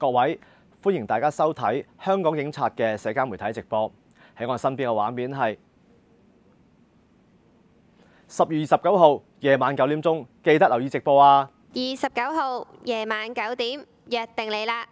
各位，歡迎大家收睇香港警察嘅社交媒體直播。喺我身邊嘅畫面係十月二十九號夜晚九點鐘，記得留意直播啊！二十九號夜晚九點約定你啦。